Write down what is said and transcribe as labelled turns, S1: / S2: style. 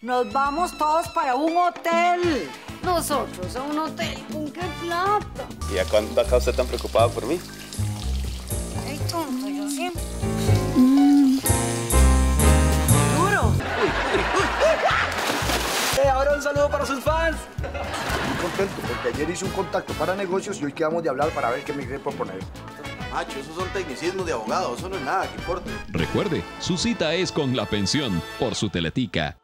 S1: Nos vamos todos para un hotel.
S2: Nosotros a un hotel, ¿con qué plata?
S3: ¿Y a cuánto acá usted tan preocupado por mí?
S2: Ay, tonto, yo siempre.
S1: Duro.
S4: Eh, ahora un saludo para sus fans.
S5: Muy contento porque ayer hice un contacto para negocios y hoy quedamos de hablar para ver qué me quiere proponer.
S6: Macho, esos son tecnicismos de abogado, eso no es nada, que importa.
S7: Recuerde, su cita es con la pensión por su teletica.